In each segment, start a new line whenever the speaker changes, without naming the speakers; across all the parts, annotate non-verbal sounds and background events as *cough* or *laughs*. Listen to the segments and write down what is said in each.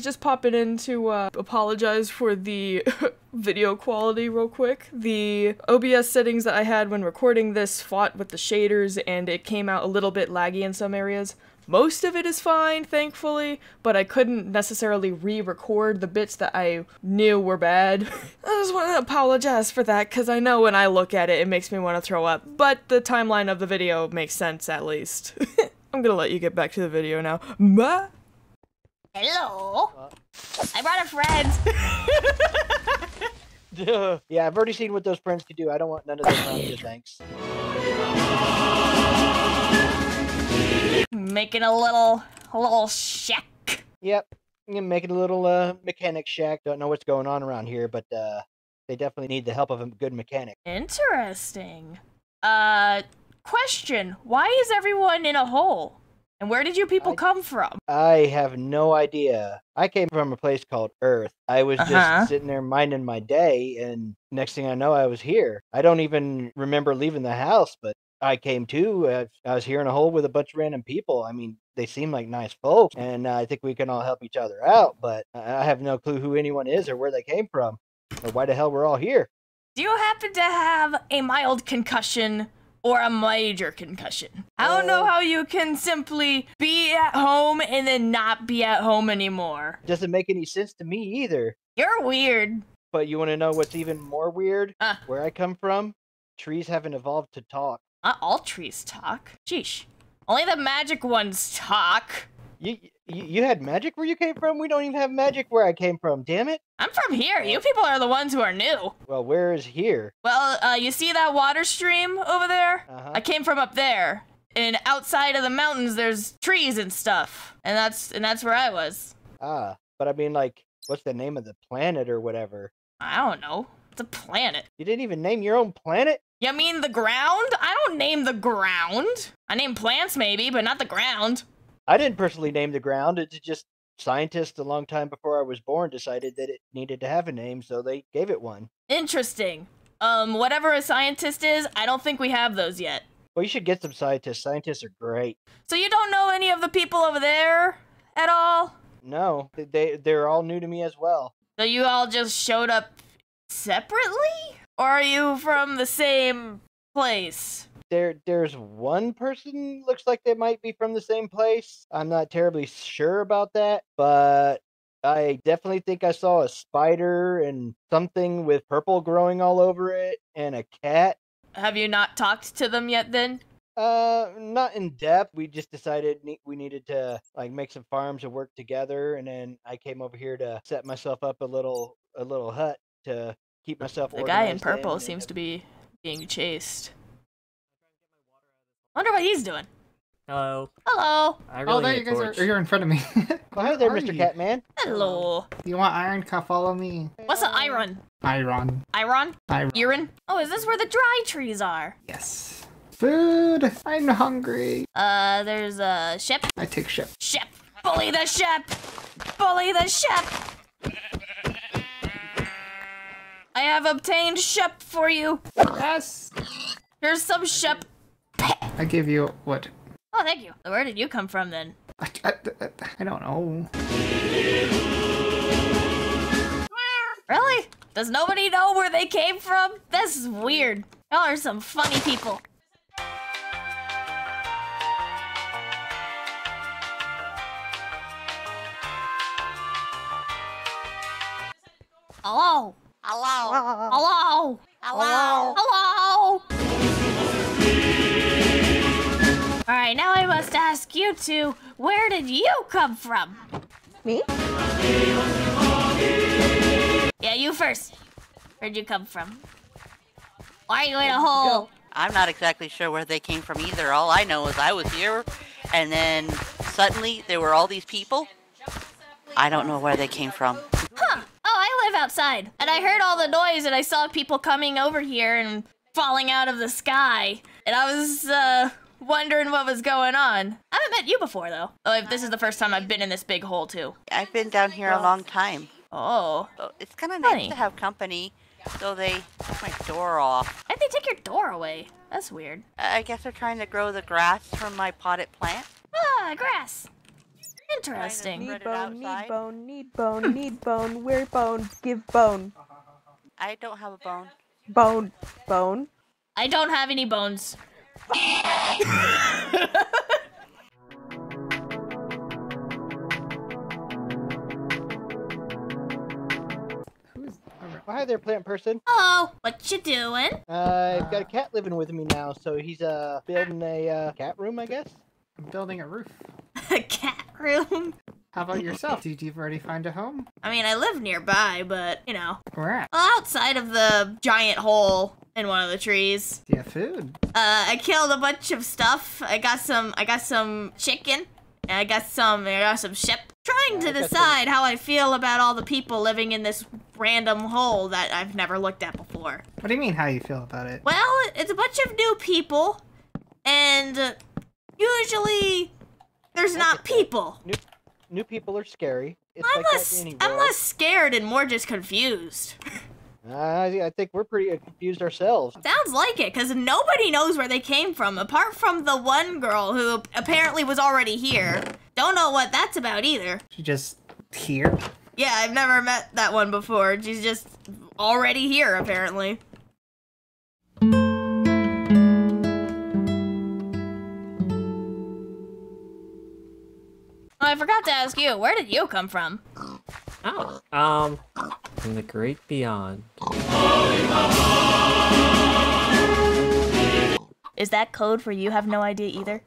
Just popping in to uh, apologize for the *laughs* video quality real quick. The OBS settings that I had when recording this fought with the shaders and it came out a little bit laggy in some areas. Most of it is fine, thankfully, but I couldn't necessarily re-record the bits that I knew were bad. *laughs* I just want to apologize for that because I know when I look at it, it makes me want to throw up, but the timeline of the video makes sense at least. *laughs* I'm gonna let you get back to the video now. Bye!
Hello. I brought a friend. *laughs*
yeah, I've already seen what those friends can do. I don't want none of around here, thanks.
Making a little, a little shack.
Yep, I'm making a little uh, mechanic shack. Don't know what's going on around here, but uh, they definitely need the help of a good mechanic.
Interesting. Uh, question: Why is everyone in a hole? And where did you people
I-
come from?
I have no idea. I came from a place called Earth. I was just
Uh-huh.
sitting there minding my day, and next thing I know, I was here. I don't even remember leaving the house, but I came to. Uh, I was here in a hole with a bunch of random people. I mean, they seem like nice folks, and uh, I think we can all help each other out. But I have no clue who anyone is or where they came from, or why the hell we're all here.
Do you happen to have a mild concussion or a major concussion? I don't know how you can simply be at home and then not be at home anymore.
Doesn't make any sense to me either.
You're weird.
But you want to know what's even more weird?
Uh.
Where I come from, trees haven't evolved to talk.
Not all trees talk. Sheesh. Only the magic ones talk.
You, you you had magic where you came from? We don't even have magic where I came from. Damn it!
I'm from here. You people are the ones who are new.
Well, where is here?
Well, uh, you see that water stream over there?
Uh-huh.
I came from up there. And outside of the mountains, there's trees and stuff. And that's and that's where I was.
Ah, but I mean, like, what's the name of the planet or whatever?
I don't know. It's a planet.
You didn't even name your own planet?
You mean the ground? I don't name the ground. I name plants maybe, but not the ground.
I didn't personally name the ground. It's just scientists a long time before I was born decided that it needed to have a name, so they gave it one.
Interesting. Um, whatever a scientist is, I don't think we have those yet.
Well, you should get some scientists. Scientists are great.
So you don't know any of the people over there at all?
No, they- they they're all new to me as well.
So you all just showed up separately? Or are you from the same place?
There there's one person looks like they might be from the same place. I'm not terribly sure about that, but I definitely think I saw a spider and something with purple growing all over it and a cat.
Have you not talked to them yet then?
Uh, not in depth. We just decided ne- we needed to like make some farms and work together, and then I came over here to set myself up a little a little hut to keep myself.
The guy in purple
and
seems to be being chased. Wonder what he's doing.
Hello.
Hello.
I really
oh, there you
a
guys are. You're in front of me. *laughs*
Oh, hi there, Mr.
you?
Catman.
Hello.
You want iron? Come follow me.
What's an iron?
Iron.
Iron?
Iron.
Urine? Oh, is this where the dry trees are?
Yes. Food. I'm hungry.
Uh, there's a ship.
I take ship.
Ship. Bully the ship. Bully the ship. I have obtained ship for you.
Yes.
Here's some ship.
I give you what?
Oh, thank you. Where did you come from then?
I, I, I- I don't know.
Really? Does nobody know where they came from? This is weird. Y'all are some funny people. Hello?
Hello.
Hello?
Hello.
Hello? Alright, now I must ask you two, where did you come from?
Me?
Yeah, you first. Where'd you come from? Why are you in a hole?
I'm not exactly sure where they came from either. All I know is I was here, and then suddenly there were all these people. I don't know where they came from.
Huh. Oh, I live outside. And I heard all the noise and I saw people coming over here and falling out of the sky. And I was, uh, wondering what was going on. I haven't met you before, though. Oh, if this is the first time I've been in this big hole, too.
I've been down here a long time.
Oh.
So it's kind of nice to have company. So they took my door off.
Why'd they take your door away? That's weird.
I I guess they're trying to grow the grass from my potted plant.
Ah, grass. interesting.
Need bone, need bone, need bone, need bone. Where bone? Give bone.
I don't have a bone.
Bone. Bone.
I don't have any bones.
Who's?
Oh, hi there, plant person.
Hello, what you doing?
Uh, I've got a cat living with me now, so he's uh building a uh, cat room, I guess.
I'm building a roof. *laughs*
A cat room.
How about yourself? Did you already find a home?
I mean, I live nearby, but you know,
Where at?
well, outside of the giant hole in one of the trees.
Yeah, food?
Uh, I killed a bunch of stuff. I got some. I got some chicken. And I got some. I got some ship. Trying to
I got some-
decide how I feel about all the people living in this random hole that I've never looked at before.
What do you mean how you feel about it?
Well, it's a bunch of new people, and usually there's not people.
New new people are scary. It's
I'm
like
less.
that in any
I'm less scared and more just confused. *laughs*
Uh, I I think we're pretty uh, confused ourselves.
Sounds like it, because nobody knows where they came from, apart from the one girl who apparently was already here. Don't know what that's about either.
She just here?
Yeah, I've never met that one before. She's just already here, apparently. Oh, I forgot to ask you, where did you come from?
Oh, um, from the great beyond.
Is that code for you have no idea either?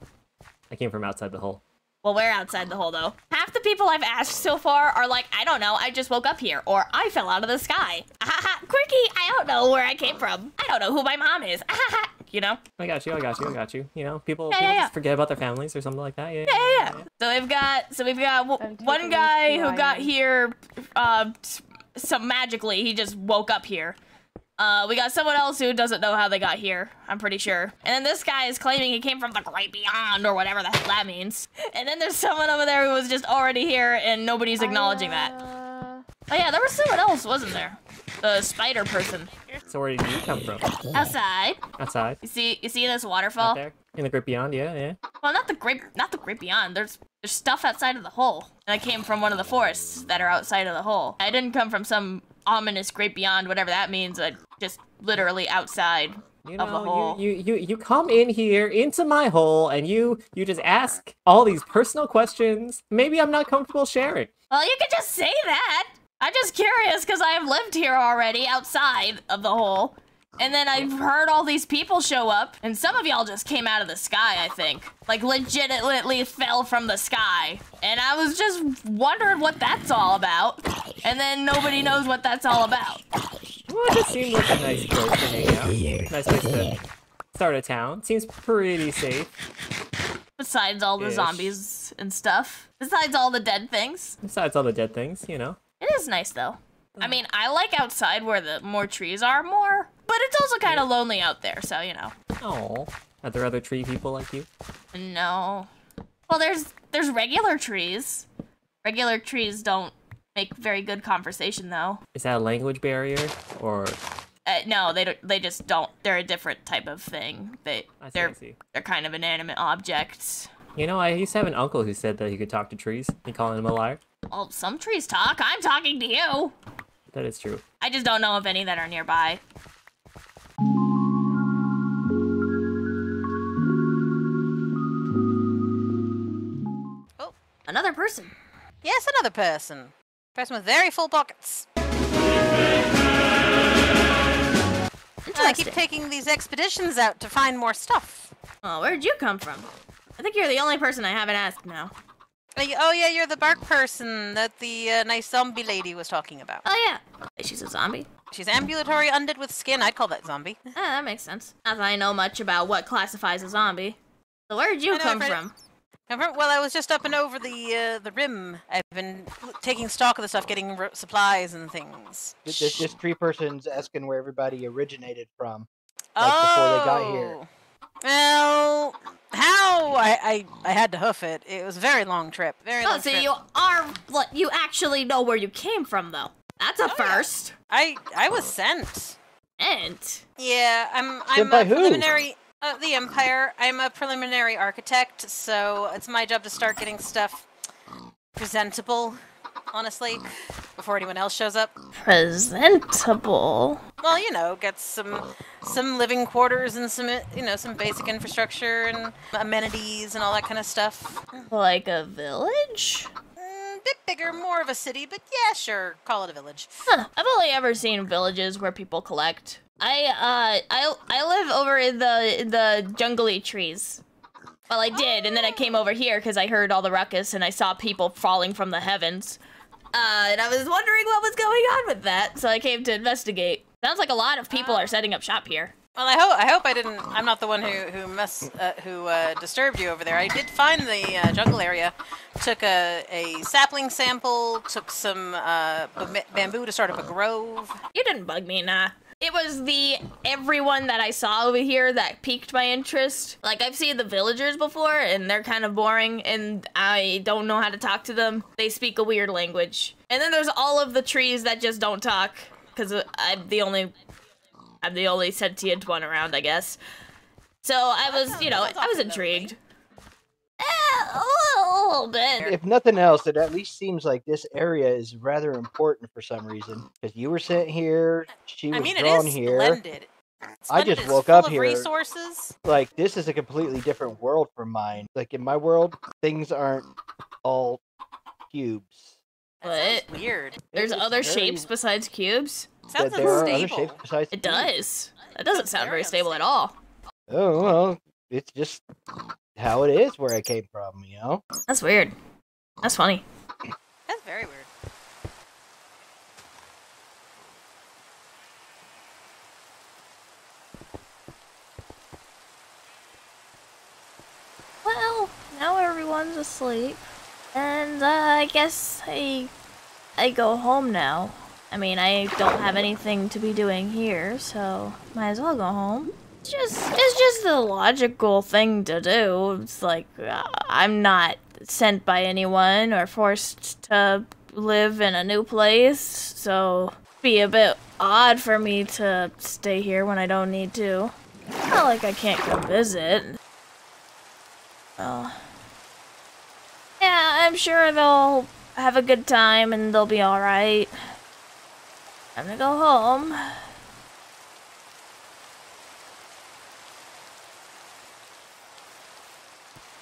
I came from outside the hole.
Well, we're outside the hole, though. Half the people I've asked so far are like, I don't know, I just woke up here, or I fell out of the sky. Ahaha, quickie, I don't know where I came from. I don't know who my mom is. Ahaha, you know?
I got you. I got you. I got you. You know, people,
Yeah,
people
yeah, yeah.
just forget about their families or something like that. Yeah.
Yeah, yeah, yeah. So we've got, so we've got w-
I'm
one guy who got here, uh, s- some magically, he just woke up here. Uh, we got someone else who doesn't know how they got here, I'm pretty sure. And then this guy is claiming he came from the great beyond, or whatever the hell that means. And then there's someone over there who was just already here, and nobody's acknowledging that.
Uh,
Oh yeah, there was someone else, wasn't there? The spider person.
So where did you come from?
Outside.
Outside.
You see you see this
Out
waterfall?
there. In the great beyond. Yeah. Yeah.
Well not the great not the great beyond. There's there's stuff outside of the hole. And I came from one of the forests that are outside of the hole. I didn't come from some ominous great beyond, whatever that means, I just literally outside
You
of the
know,
hole.
you, you you you come in here into my hole and you you just ask all these personal questions. Maybe I'm not comfortable sharing.
Well, you could just say that. I'm just curious because I have lived here already outside of the hole. And then I've heard all these people show up, and some of y'all just came out of the sky, I think. Like, legitimately fell from the sky. And I was just wondering what that's all about. And then nobody knows what that's all about.
Well, it just seemed like a nice place to hang out. Nice place to start a town. Seems pretty safe.
Besides all the
Ish.
zombies and stuff. Besides all the dead things.
Besides all the dead things, you know.
It is nice though. I mean, I like outside where the more trees are more, it's also kind of lonely out there, so you know.
Oh, are there other tree people like you?
No. Well, there's there's regular trees. Regular trees don't make very good conversation though.
Is that a language barrier or?
Uh, no, they don't. They just don't. They're a different type of thing. They
I see,
they're they're kind of inanimate objects.
You know, I used to have an uncle who said that he could talk to trees. You calling him a liar?
Well, some trees talk. I'm talking to you.
That is true.
I just don't know of any that are nearby. Another person.
Yes, another person. Person with very full pockets. I keep taking these expeditions out to find more stuff.
Oh, where'd you come from? I think you're the only person I haven't asked now.
Oh yeah, you're the bark person that the uh, nice zombie lady was talking about.
Oh yeah. She's a zombie.
She's ambulatory undead with skin. I'd call that zombie.
Ah, that makes sense. Not that I know much about what classifies a zombie. So where'd you
know,
come from?
Come from- Well, I was just up and over the uh, the rim. I've been taking stock of the stuff, getting r- supplies and things.
Th- This, this tree person's asking where everybody originated from.
oh.
like, before they got here.
Well, how I, I I had to hoof it. It was a very long trip. Very
Oh,
long
so
trip.
you are like, you actually know where you came from though. That's a
Oh, yeah.
first.
I I was sent.
Sent.
Yeah, I'm I'm
Sent by
a
who?
preliminary. Uh, the Empire. I'm a preliminary architect, so it's my job to start getting stuff
presentable, honestly, before anyone else shows up.
Presentable.
Well, you know, get some some living quarters and some you know some basic infrastructure and amenities and all that kind of stuff.
Like a village?
Mm, bit bigger, more of a city, but yeah, sure, call it a village.
Huh. I've only ever seen villages where people collect. I uh I I live over in the in the jungly trees. Well, I did, and then I came over here because I heard all the ruckus and I saw people falling from the heavens. Uh, and I was wondering what was going on with that, so I came to investigate. Sounds like a lot of people are setting up shop here.
Well, I hope I hope I didn't. I'm not the one who who mess uh, who uh, disturbed you over there. I did find the uh, jungle area. Took a a sapling sample. Took some uh, b- bamboo to start up a grove.
You didn't bug me, nah. It was the everyone that I saw over here that piqued my interest. Like I've seen the villagers before and they're kind of boring and I don't know how to talk to them. They speak a weird language. And then there's all of the trees that just don't talk cuz I'm the only I'm the only sentient one around, I guess. So I was, you know, I was intrigued. A little bit.
If nothing else, it at least seems like this area is rather important for some reason. Because you were sent here, she was
I mean,
drawn
is
here.
splendid.
I
Splendid
just
is
woke
full
up
of
here.
Resources.
Like this is a completely different world from mine. Like in my world, things aren't all cubes.
What?
Weird.
There's
It's
other
very-
shapes besides cubes?
Sounds
that there are other
unstable.
shapes besides
It
cubes.
does. That doesn't sound
very
very stable at all.
Oh well, it's just how it is where I came from. You know.
That's weird. That's funny.
That's very weird.
Well, now everyone's asleep. And uh, I guess I I go home now. I mean, I don't have anything to be doing here, so might as well go home. It's just it's just the logical thing to do. It's like uh, I'm not sent by anyone or forced to live in a new place, so be a bit odd for me to stay here when I don't need to. Not like I can't come visit. Oh. Yeah, I'm sure they'll have a good time and they'll be alright. Time to go home.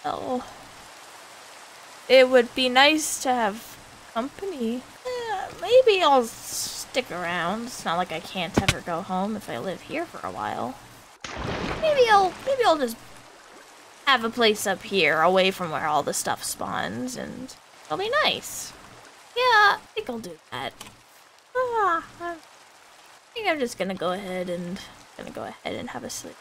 Oh. It would be nice to have company. Maybe I'll stick around. It's not like I can't ever go home if I live here for a while. Maybe I'll maybe I'll just have a place up here away from where all the stuff spawns and it'll be nice. Yeah, I think I'll do that. Ah, I think I'm just gonna go ahead and gonna go ahead and have a sleep.